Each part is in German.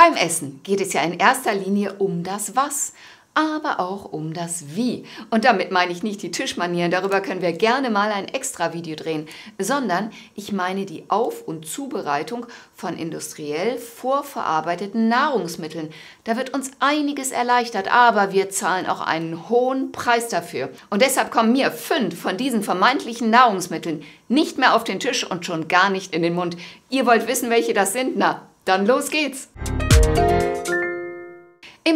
Beim Essen geht es ja in erster Linie um das Was aber auch um das Wie. Und damit meine ich nicht die Tischmanieren, darüber können wir gerne mal ein extra Video drehen, sondern ich meine die Auf- und Zubereitung von industriell vorverarbeiteten Nahrungsmitteln. Da wird uns einiges erleichtert, aber wir zahlen auch einen hohen Preis dafür. Und deshalb kommen mir fünf von diesen vermeintlichen Nahrungsmitteln nicht mehr auf den Tisch und schon gar nicht in den Mund. Ihr wollt wissen, welche das sind? Na, dann los geht's!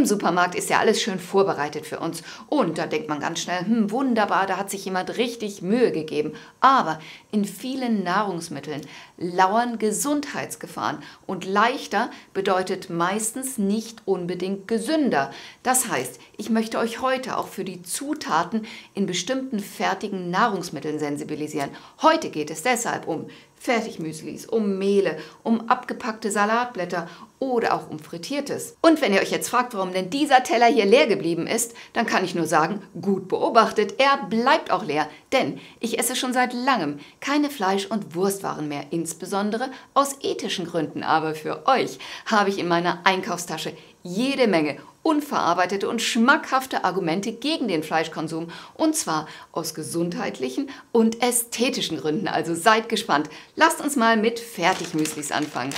Im Supermarkt ist ja alles schön vorbereitet für uns. Und da denkt man ganz schnell, hm, wunderbar, da hat sich jemand richtig Mühe gegeben. Aber in vielen Nahrungsmitteln lauern Gesundheitsgefahren. Und leichter bedeutet meistens nicht unbedingt gesünder. Das heißt, ich möchte euch heute auch für die Zutaten in bestimmten fertigen Nahrungsmitteln sensibilisieren. Heute geht es deshalb um Fertigmüslis, um Mehle, um abgepackte Salatblätter oder auch um Frittiertes. Und wenn ihr euch jetzt fragt, warum denn dieser Teller hier leer geblieben ist, dann kann ich nur sagen, gut beobachtet, er bleibt auch leer. Denn ich esse schon seit langem keine Fleisch- und Wurstwaren mehr, insbesondere aus ethischen Gründen. Aber für euch habe ich in meiner Einkaufstasche jede Menge unverarbeitete und schmackhafte Argumente gegen den Fleischkonsum. Und zwar aus gesundheitlichen und ästhetischen Gründen. Also seid gespannt. Lasst uns mal mit Fertigmüslis anfangen.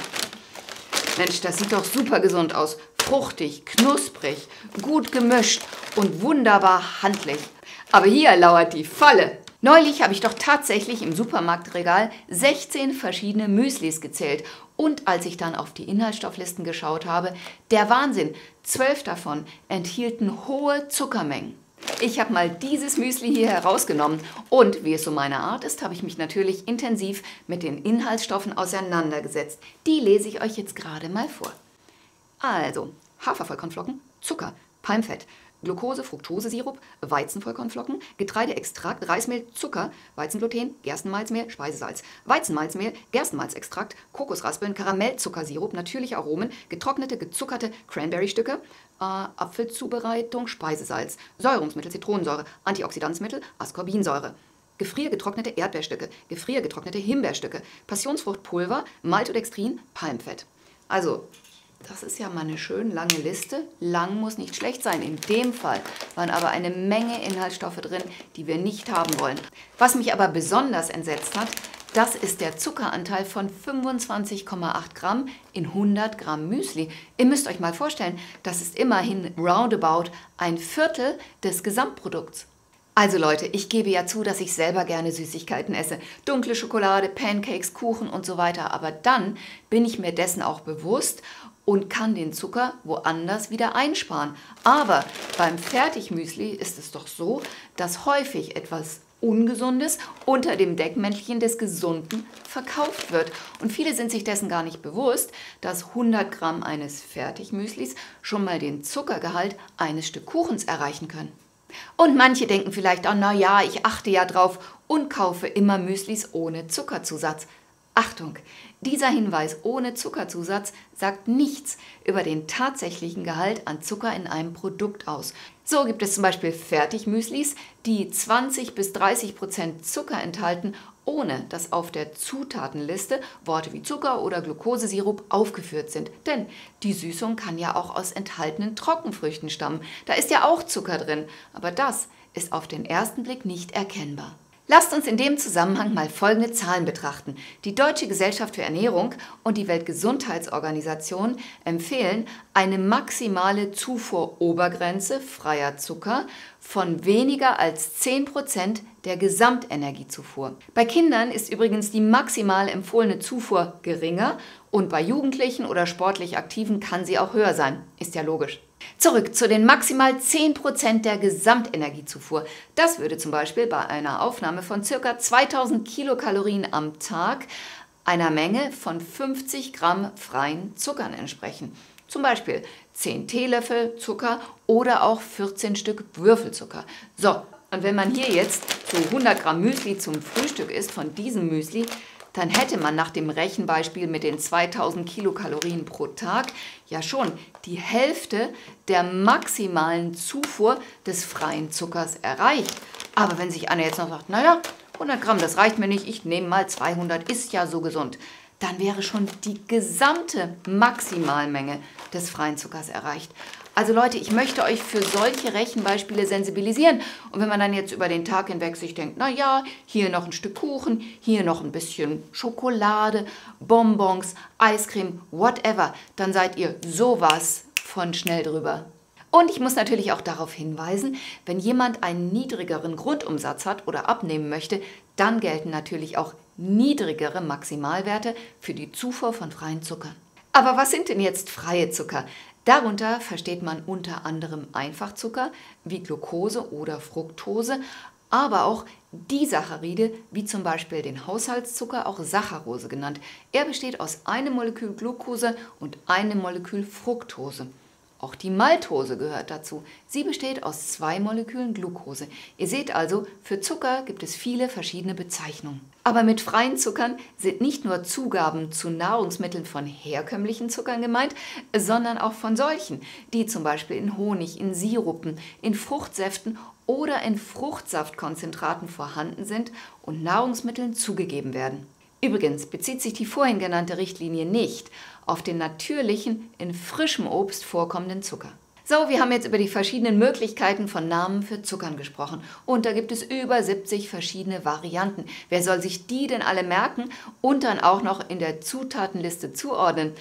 Mensch, das sieht doch super gesund aus. Fruchtig, knusprig, gut gemischt und wunderbar handlich. Aber hier lauert die Falle. Neulich habe ich doch tatsächlich im Supermarktregal 16 verschiedene Müslis gezählt. Und als ich dann auf die Inhaltsstofflisten geschaut habe, der Wahnsinn, zwölf davon enthielten hohe Zuckermengen. Ich habe mal dieses Müsli hier herausgenommen und wie es so meine Art ist, habe ich mich natürlich intensiv mit den Inhaltsstoffen auseinandergesetzt. Die lese ich euch jetzt gerade mal vor. Also, Hafervollkornflocken, Zucker, Palmfett, Glucose, Fructosesirup, Weizenvollkornflocken, Getreideextrakt, Reismehl, Zucker, Weizengluten, Gerstenmalzmehl, Speisesalz, Weizenmalzmehl, Gerstenmalzextrakt, Kokosraspeln, Karamellzuckersirup, natürliche Aromen, getrocknete, gezuckerte Cranberrystücke, äh, Apfelzubereitung, Speisesalz, Säurungsmittel, Zitronensäure, Antioxidanzmittel, Ascorbinsäure. Gefriergetrocknete Erdbeerstücke, gefriergetrocknete Himbeerstücke, Passionsfruchtpulver, Maltodextrin, Palmfett. Also das ist ja mal eine schön lange Liste. Lang muss nicht schlecht sein. In dem Fall waren aber eine Menge Inhaltsstoffe drin, die wir nicht haben wollen. Was mich aber besonders entsetzt hat, das ist der Zuckeranteil von 25,8 Gramm in 100 Gramm Müsli. Ihr müsst euch mal vorstellen, das ist immerhin roundabout ein Viertel des Gesamtprodukts. Also Leute, ich gebe ja zu, dass ich selber gerne Süßigkeiten esse. Dunkle Schokolade, Pancakes, Kuchen und so weiter. Aber dann bin ich mir dessen auch bewusst und kann den Zucker woanders wieder einsparen. Aber beim Fertigmüsli ist es doch so, dass häufig etwas Ungesundes unter dem Deckmäntelchen des Gesunden verkauft wird. Und viele sind sich dessen gar nicht bewusst, dass 100 Gramm eines Fertigmüslis schon mal den Zuckergehalt eines Stück Kuchens erreichen können. Und manche denken vielleicht, oh, na ja, ich achte ja drauf und kaufe immer Müslis ohne Zuckerzusatz. Achtung, dieser Hinweis ohne Zuckerzusatz sagt nichts über den tatsächlichen Gehalt an Zucker in einem Produkt aus. So gibt es zum Beispiel Fertigmüslis, die 20 bis 30 Prozent Zucker enthalten, ohne dass auf der Zutatenliste Worte wie Zucker oder Glukosesirup aufgeführt sind. Denn die Süßung kann ja auch aus enthaltenen Trockenfrüchten stammen. Da ist ja auch Zucker drin, aber das ist auf den ersten Blick nicht erkennbar. Lasst uns in dem Zusammenhang mal folgende Zahlen betrachten. Die Deutsche Gesellschaft für Ernährung und die Weltgesundheitsorganisation empfehlen eine maximale Zufuhrobergrenze freier Zucker von weniger als 10% der Gesamtenergiezufuhr. Bei Kindern ist übrigens die maximal empfohlene Zufuhr geringer und bei Jugendlichen oder sportlich Aktiven kann sie auch höher sein. Ist ja logisch. Zurück zu den maximal 10% der Gesamtenergiezufuhr. Das würde zum Beispiel bei einer Aufnahme von ca. 2000 Kilokalorien am Tag einer Menge von 50 Gramm freien Zuckern entsprechen. Zum Beispiel 10 Teelöffel Zucker oder auch 14 Stück Würfelzucker. So, und wenn man hier jetzt so 100 Gramm Müsli zum Frühstück isst von diesem Müsli, dann hätte man nach dem Rechenbeispiel mit den 2000 Kilokalorien pro Tag ja schon die Hälfte der maximalen Zufuhr des freien Zuckers erreicht. Aber wenn sich Anne jetzt noch sagt, naja, 100 Gramm, das reicht mir nicht, ich nehme mal 200, ist ja so gesund, dann wäre schon die gesamte Maximalmenge des freien Zuckers erreicht. Also Leute, ich möchte euch für solche Rechenbeispiele sensibilisieren. Und wenn man dann jetzt über den Tag hinweg sich denkt, na ja, hier noch ein Stück Kuchen, hier noch ein bisschen Schokolade, Bonbons, Eiscreme, whatever, dann seid ihr sowas von schnell drüber. Und ich muss natürlich auch darauf hinweisen, wenn jemand einen niedrigeren Grundumsatz hat oder abnehmen möchte, dann gelten natürlich auch niedrigere Maximalwerte für die Zufuhr von freien Zuckern. Aber was sind denn jetzt freie Zucker? Darunter versteht man unter anderem Einfachzucker wie Glucose oder Fructose, aber auch Disaccharide, wie zum Beispiel den Haushaltszucker, auch Saccharose genannt. Er besteht aus einem Molekül Glucose und einem Molekül Fructose. Auch die Maltose gehört dazu. Sie besteht aus zwei Molekülen Glucose. Ihr seht also, für Zucker gibt es viele verschiedene Bezeichnungen. Aber mit freien Zuckern sind nicht nur Zugaben zu Nahrungsmitteln von herkömmlichen Zuckern gemeint, sondern auch von solchen, die zum Beispiel in Honig, in Sirupen, in Fruchtsäften oder in Fruchtsaftkonzentraten vorhanden sind und Nahrungsmitteln zugegeben werden. Übrigens bezieht sich die vorhin genannte Richtlinie nicht auf den natürlichen, in frischem Obst vorkommenden Zucker. So, wir haben jetzt über die verschiedenen Möglichkeiten von Namen für Zuckern gesprochen. Und da gibt es über 70 verschiedene Varianten. Wer soll sich die denn alle merken und dann auch noch in der Zutatenliste zuordnen?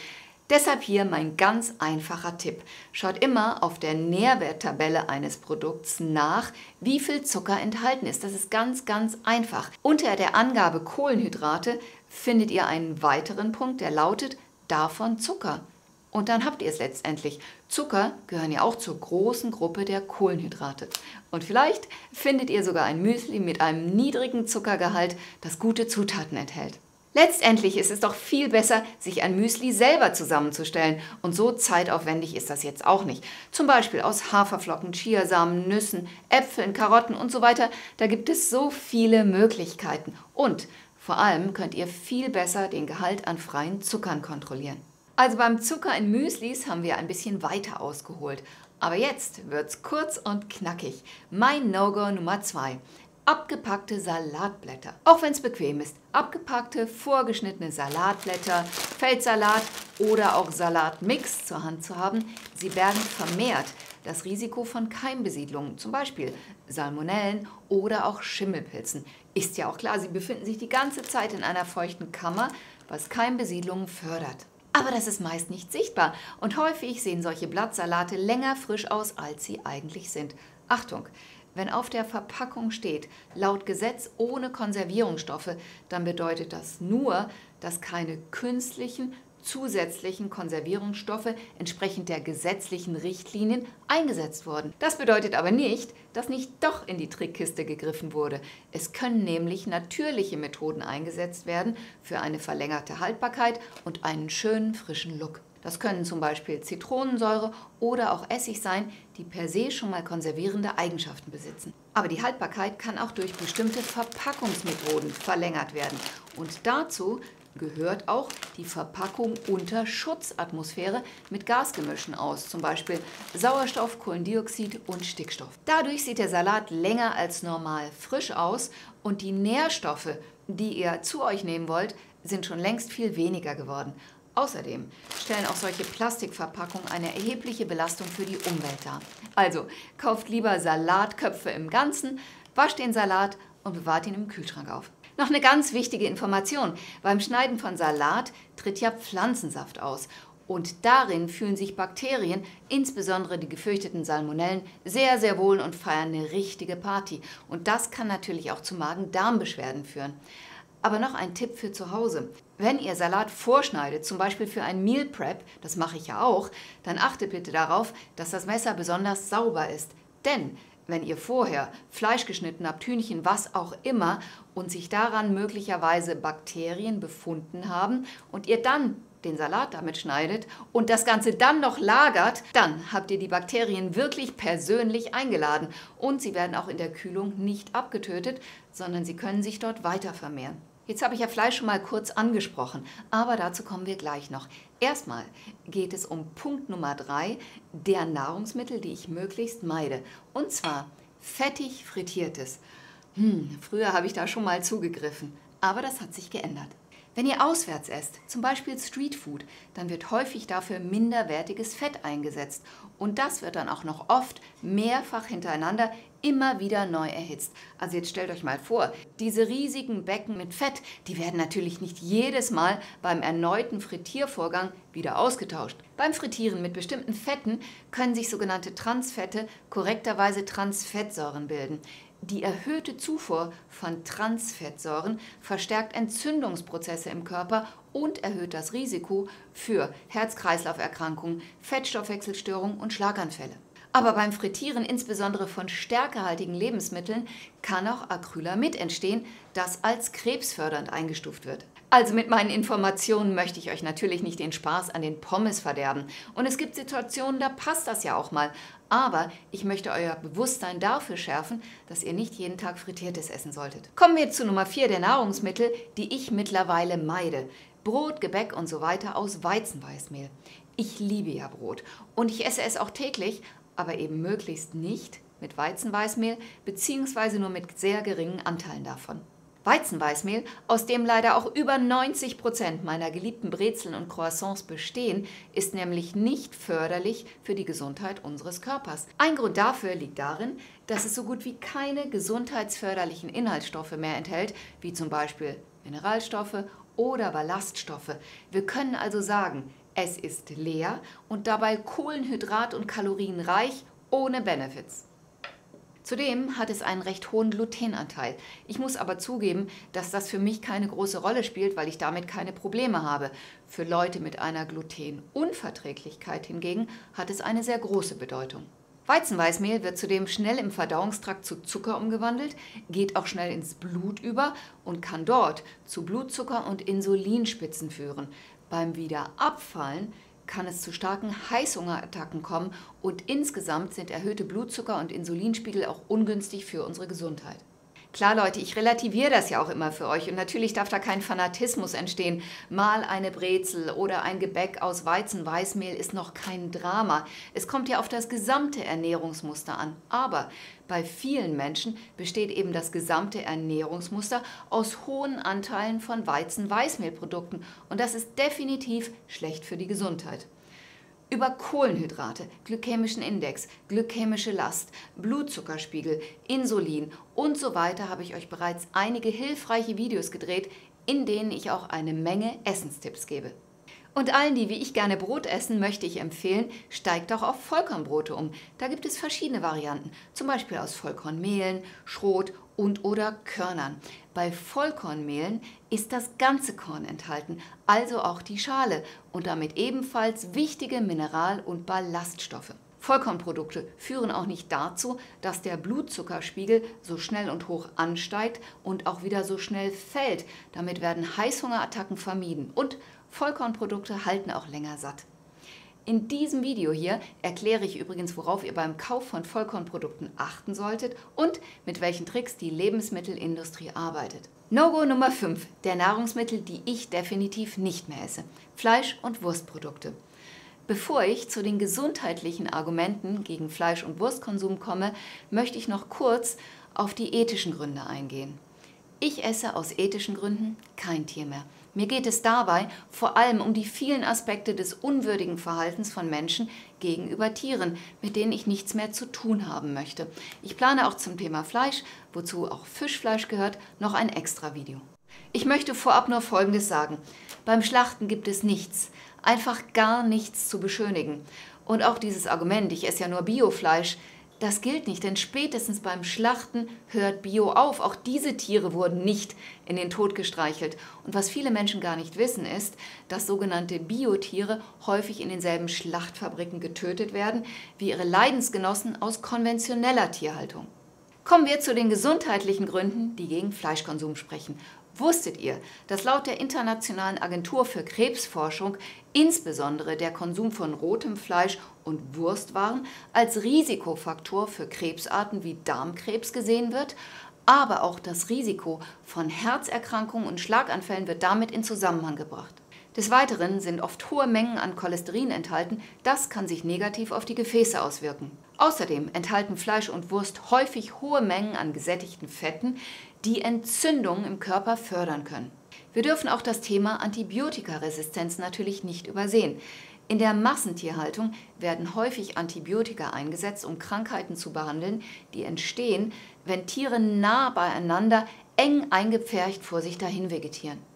Deshalb hier mein ganz einfacher Tipp. Schaut immer auf der Nährwerttabelle eines Produkts nach, wie viel Zucker enthalten ist. Das ist ganz, ganz einfach. Unter der Angabe Kohlenhydrate findet ihr einen weiteren Punkt, der lautet davon Zucker. Und dann habt ihr es letztendlich. Zucker gehören ja auch zur großen Gruppe der Kohlenhydrate. Und vielleicht findet ihr sogar ein Müsli mit einem niedrigen Zuckergehalt, das gute Zutaten enthält. Letztendlich ist es doch viel besser, sich ein Müsli selber zusammenzustellen. Und so zeitaufwendig ist das jetzt auch nicht. Zum Beispiel aus Haferflocken, Chiasamen, Nüssen, Äpfeln, Karotten und so weiter. Da gibt es so viele Möglichkeiten. Und vor allem könnt ihr viel besser den Gehalt an freien Zuckern kontrollieren. Also beim Zucker in Müslis haben wir ein bisschen weiter ausgeholt. Aber jetzt wird's kurz und knackig. Mein No-Go Nummer 2 abgepackte Salatblätter. Auch wenn es bequem ist. Abgepackte, vorgeschnittene Salatblätter, Feldsalat oder auch Salatmix zur Hand zu haben, sie werden vermehrt das Risiko von Keimbesiedlungen, zum Beispiel Salmonellen oder auch Schimmelpilzen. Ist ja auch klar, sie befinden sich die ganze Zeit in einer feuchten Kammer, was Keimbesiedlungen fördert. Aber das ist meist nicht sichtbar und häufig sehen solche Blattsalate länger frisch aus, als sie eigentlich sind. Achtung, wenn auf der Verpackung steht, laut Gesetz ohne Konservierungsstoffe, dann bedeutet das nur, dass keine künstlichen zusätzlichen Konservierungsstoffe entsprechend der gesetzlichen Richtlinien eingesetzt wurden. Das bedeutet aber nicht, dass nicht doch in die Trickkiste gegriffen wurde. Es können nämlich natürliche Methoden eingesetzt werden für eine verlängerte Haltbarkeit und einen schönen frischen Look. Das können zum Beispiel Zitronensäure oder auch Essig sein, die per se schon mal konservierende Eigenschaften besitzen. Aber die Haltbarkeit kann auch durch bestimmte Verpackungsmethoden verlängert werden. Und dazu gehört auch die Verpackung unter Schutzatmosphäre mit Gasgemischen aus, zum Beispiel Sauerstoff, Kohlendioxid und Stickstoff. Dadurch sieht der Salat länger als normal frisch aus und die Nährstoffe, die ihr zu euch nehmen wollt, sind schon längst viel weniger geworden. Außerdem stellen auch solche Plastikverpackungen eine erhebliche Belastung für die Umwelt dar. Also kauft lieber Salatköpfe im Ganzen, wascht den Salat und bewahrt ihn im Kühlschrank auf. Noch eine ganz wichtige Information. Beim Schneiden von Salat tritt ja Pflanzensaft aus. Und darin fühlen sich Bakterien, insbesondere die gefürchteten Salmonellen, sehr, sehr wohl und feiern eine richtige Party. Und das kann natürlich auch zu Magen-Darm-Beschwerden führen. Aber noch ein Tipp für zu Hause. Wenn ihr Salat vorschneidet, zum Beispiel für ein Meal Prep, das mache ich ja auch, dann achtet bitte darauf, dass das Messer besonders sauber ist. Denn wenn ihr vorher Fleisch geschnitten habt, Hühnchen, was auch immer, und sich daran möglicherweise Bakterien befunden haben und ihr dann den Salat damit schneidet und das Ganze dann noch lagert, dann habt ihr die Bakterien wirklich persönlich eingeladen und sie werden auch in der Kühlung nicht abgetötet, sondern sie können sich dort weiter vermehren. Jetzt habe ich ja Fleisch schon mal kurz angesprochen, aber dazu kommen wir gleich noch. Erstmal geht es um Punkt Nummer drei der Nahrungsmittel, die ich möglichst meide. Und zwar fettig frittiertes. Hm, früher habe ich da schon mal zugegriffen, aber das hat sich geändert. Wenn ihr auswärts esst, zum Beispiel Streetfood, dann wird häufig dafür minderwertiges Fett eingesetzt. Und das wird dann auch noch oft mehrfach hintereinander immer wieder neu erhitzt. Also jetzt stellt euch mal vor, diese riesigen Becken mit Fett, die werden natürlich nicht jedes Mal beim erneuten Frittiervorgang wieder ausgetauscht. Beim Frittieren mit bestimmten Fetten können sich sogenannte Transfette korrekterweise Transfettsäuren bilden. Die erhöhte Zufuhr von Transfettsäuren verstärkt Entzündungsprozesse im Körper und erhöht das Risiko für Herz-Kreislauf-Erkrankungen, Fettstoffwechselstörungen und Schlaganfälle. Aber beim Frittieren, insbesondere von stärkehaltigen Lebensmitteln, kann auch Acrylamid entstehen, das als krebsfördernd eingestuft wird. Also mit meinen Informationen möchte ich euch natürlich nicht den Spaß an den Pommes verderben. Und es gibt Situationen, da passt das ja auch mal. Aber ich möchte euer Bewusstsein dafür schärfen, dass ihr nicht jeden Tag frittiertes essen solltet. Kommen wir zu Nummer 4 der Nahrungsmittel, die ich mittlerweile meide. Brot, Gebäck und so weiter aus Weizenweißmehl. Ich liebe ja Brot und ich esse es auch täglich, aber eben möglichst nicht mit Weizenweißmehl bzw. nur mit sehr geringen Anteilen davon. Weizenweißmehl, aus dem leider auch über 90 Prozent meiner geliebten Brezeln und Croissants bestehen, ist nämlich nicht förderlich für die Gesundheit unseres Körpers. Ein Grund dafür liegt darin, dass es so gut wie keine gesundheitsförderlichen Inhaltsstoffe mehr enthält, wie zum Beispiel Mineralstoffe oder Ballaststoffe. Wir können also sagen, es ist leer und dabei kohlenhydrat- und kalorienreich ohne Benefits. Zudem hat es einen recht hohen Glutenanteil. Ich muss aber zugeben, dass das für mich keine große Rolle spielt, weil ich damit keine Probleme habe. Für Leute mit einer Glutenunverträglichkeit hingegen hat es eine sehr große Bedeutung. Weizenweißmehl wird zudem schnell im Verdauungstrakt zu Zucker umgewandelt, geht auch schnell ins Blut über und kann dort zu Blutzucker und Insulinspitzen führen. Beim Wiederabfallen kann es zu starken Heißhungerattacken kommen und insgesamt sind erhöhte Blutzucker- und Insulinspiegel auch ungünstig für unsere Gesundheit. Klar, Leute, ich relativiere das ja auch immer für euch und natürlich darf da kein Fanatismus entstehen. Mal eine Brezel oder ein Gebäck aus Weizenweißmehl ist noch kein Drama. Es kommt ja auf das gesamte Ernährungsmuster an. Aber bei vielen Menschen besteht eben das gesamte Ernährungsmuster aus hohen Anteilen von Weizen-Weißmehlprodukten und das ist definitiv schlecht für die Gesundheit. Über Kohlenhydrate, glykämischen Index, glykämische Last, Blutzuckerspiegel, Insulin und so weiter habe ich euch bereits einige hilfreiche Videos gedreht, in denen ich auch eine Menge Essenstipps gebe. Und allen, die wie ich gerne Brot essen, möchte ich empfehlen, steigt doch auf Vollkornbrote um. Da gibt es verschiedene Varianten, zum Beispiel aus Vollkornmehlen, Schrot und oder Körnern. Bei Vollkornmehlen ist das ganze Korn enthalten, also auch die Schale und damit ebenfalls wichtige Mineral- und Ballaststoffe. Vollkornprodukte führen auch nicht dazu, dass der Blutzuckerspiegel so schnell und hoch ansteigt und auch wieder so schnell fällt. Damit werden Heißhungerattacken vermieden und Vollkornprodukte halten auch länger satt. In diesem Video hier erkläre ich übrigens, worauf ihr beim Kauf von Vollkornprodukten achten solltet und mit welchen Tricks die Lebensmittelindustrie arbeitet. No-Go Nummer 5 der Nahrungsmittel, die ich definitiv nicht mehr esse. Fleisch- und Wurstprodukte. Bevor ich zu den gesundheitlichen Argumenten gegen Fleisch- und Wurstkonsum komme, möchte ich noch kurz auf die ethischen Gründe eingehen. Ich esse aus ethischen Gründen kein Tier mehr. Mir geht es dabei vor allem um die vielen Aspekte des unwürdigen Verhaltens von Menschen gegenüber Tieren, mit denen ich nichts mehr zu tun haben möchte. Ich plane auch zum Thema Fleisch, wozu auch Fischfleisch gehört, noch ein extra Video. Ich möchte vorab nur Folgendes sagen. Beim Schlachten gibt es nichts, einfach gar nichts zu beschönigen. Und auch dieses Argument, ich esse ja nur Biofleisch, das gilt nicht, denn spätestens beim Schlachten hört Bio auf. Auch diese Tiere wurden nicht in den Tod gestreichelt. Und was viele Menschen gar nicht wissen, ist, dass sogenannte Biotiere häufig in denselben Schlachtfabriken getötet werden wie ihre Leidensgenossen aus konventioneller Tierhaltung. Kommen wir zu den gesundheitlichen Gründen, die gegen Fleischkonsum sprechen. Wusstet ihr, dass laut der Internationalen Agentur für Krebsforschung insbesondere der Konsum von rotem Fleisch und Wurstwaren als Risikofaktor für Krebsarten wie Darmkrebs gesehen wird? Aber auch das Risiko von Herzerkrankungen und Schlaganfällen wird damit in Zusammenhang gebracht. Des Weiteren sind oft hohe Mengen an Cholesterin enthalten, das kann sich negativ auf die Gefäße auswirken. Außerdem enthalten Fleisch und Wurst häufig hohe Mengen an gesättigten Fetten, die Entzündungen im Körper fördern können. Wir dürfen auch das Thema Antibiotikaresistenz natürlich nicht übersehen. In der Massentierhaltung werden häufig Antibiotika eingesetzt, um Krankheiten zu behandeln, die entstehen, wenn Tiere nah beieinander eng eingepfercht vor sich dahin vegetieren.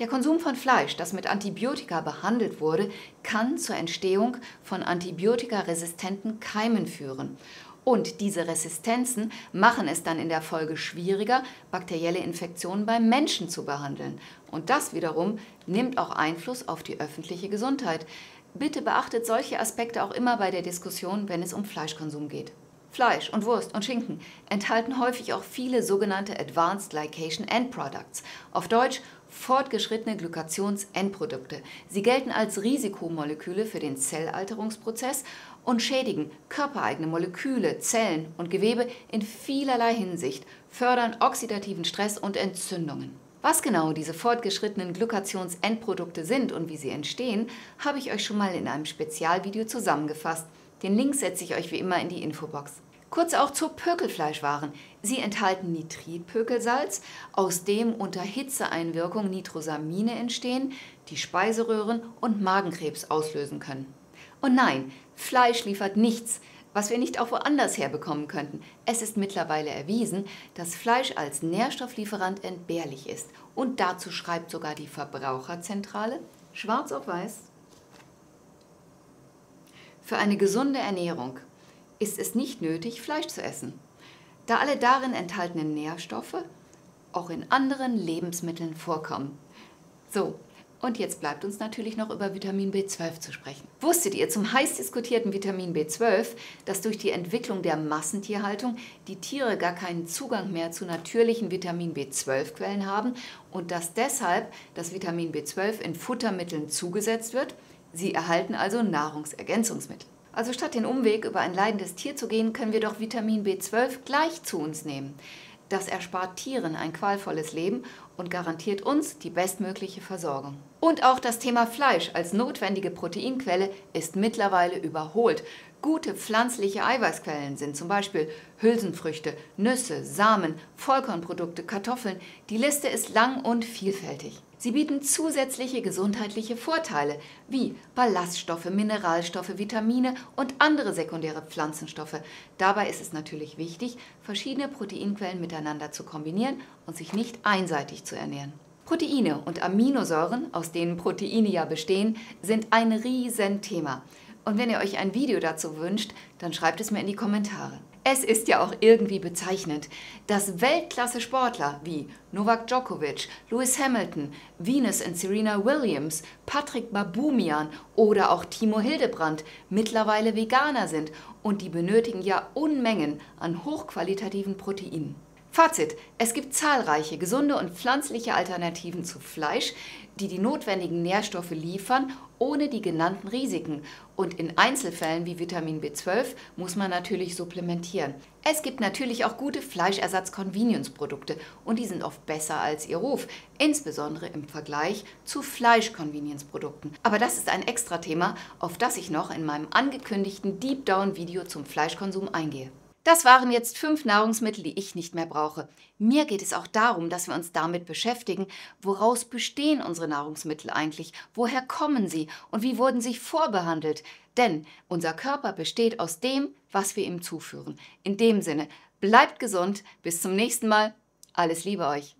Der Konsum von Fleisch, das mit Antibiotika behandelt wurde, kann zur Entstehung von antibiotikaresistenten Keimen führen. Und diese Resistenzen machen es dann in der Folge schwieriger, bakterielle Infektionen beim Menschen zu behandeln. Und das wiederum nimmt auch Einfluss auf die öffentliche Gesundheit. Bitte beachtet solche Aspekte auch immer bei der Diskussion, wenn es um Fleischkonsum geht. Fleisch und Wurst und Schinken enthalten häufig auch viele sogenannte Advanced Glycation End Products, auf Deutsch fortgeschrittene Glykationsendprodukte. Sie gelten als Risikomoleküle für den Zellalterungsprozess und schädigen körpereigene Moleküle, Zellen und Gewebe in vielerlei Hinsicht, fördern oxidativen Stress und Entzündungen. Was genau diese fortgeschrittenen Glykationsendprodukte sind und wie sie entstehen, habe ich euch schon mal in einem Spezialvideo zusammengefasst. Den Link setze ich euch wie immer in die Infobox. Kurz auch zur Pökelfleischwaren. Sie enthalten Nitritpökelsalz, aus dem unter Hitzeeinwirkung Nitrosamine entstehen, die Speiseröhren und Magenkrebs auslösen können. Und nein, Fleisch liefert nichts, was wir nicht auch woanders herbekommen könnten. Es ist mittlerweile erwiesen, dass Fleisch als Nährstofflieferant entbehrlich ist. Und dazu schreibt sogar die Verbraucherzentrale, schwarz auf weiß, für eine gesunde Ernährung ist es nicht nötig, Fleisch zu essen, da alle darin enthaltenen Nährstoffe auch in anderen Lebensmitteln vorkommen. So, und jetzt bleibt uns natürlich noch über Vitamin B12 zu sprechen. Wusstet ihr zum heiß diskutierten Vitamin B12, dass durch die Entwicklung der Massentierhaltung die Tiere gar keinen Zugang mehr zu natürlichen Vitamin B12-Quellen haben und dass deshalb das Vitamin B12 in Futtermitteln zugesetzt wird? Sie erhalten also Nahrungsergänzungsmittel. Also statt den Umweg über ein leidendes Tier zu gehen, können wir doch Vitamin B12 gleich zu uns nehmen. Das erspart Tieren ein qualvolles Leben und garantiert uns die bestmögliche Versorgung. Und auch das Thema Fleisch als notwendige Proteinquelle ist mittlerweile überholt. Gute pflanzliche Eiweißquellen sind zum Beispiel Hülsenfrüchte, Nüsse, Samen, Vollkornprodukte, Kartoffeln. Die Liste ist lang und vielfältig. Sie bieten zusätzliche gesundheitliche Vorteile wie Ballaststoffe, Mineralstoffe, Vitamine und andere sekundäre Pflanzenstoffe. Dabei ist es natürlich wichtig, verschiedene Proteinquellen miteinander zu kombinieren und sich nicht einseitig zu ernähren. Proteine und Aminosäuren, aus denen Proteine ja bestehen, sind ein Riesenthema. Und wenn ihr euch ein Video dazu wünscht, dann schreibt es mir in die Kommentare. Es ist ja auch irgendwie bezeichnend, dass Weltklasse-Sportler wie Novak Djokovic, Lewis Hamilton, Venus und Serena Williams, Patrick Babumian oder auch Timo Hildebrand mittlerweile Veganer sind und die benötigen ja Unmengen an hochqualitativen Proteinen. Fazit, es gibt zahlreiche gesunde und pflanzliche Alternativen zu Fleisch, die die notwendigen Nährstoffe liefern, ohne die genannten Risiken. Und in Einzelfällen wie Vitamin B12 muss man natürlich supplementieren. Es gibt natürlich auch gute Fleischersatz-Convenience-Produkte und die sind oft besser als ihr Ruf, insbesondere im Vergleich zu Fleisch-Convenience-Produkten. Aber das ist ein extra Thema, auf das ich noch in meinem angekündigten Deep Down-Video zum Fleischkonsum eingehe. Das waren jetzt fünf Nahrungsmittel, die ich nicht mehr brauche. Mir geht es auch darum, dass wir uns damit beschäftigen, woraus bestehen unsere Nahrungsmittel eigentlich, woher kommen sie und wie wurden sie vorbehandelt. Denn unser Körper besteht aus dem, was wir ihm zuführen. In dem Sinne, bleibt gesund, bis zum nächsten Mal, alles Liebe euch.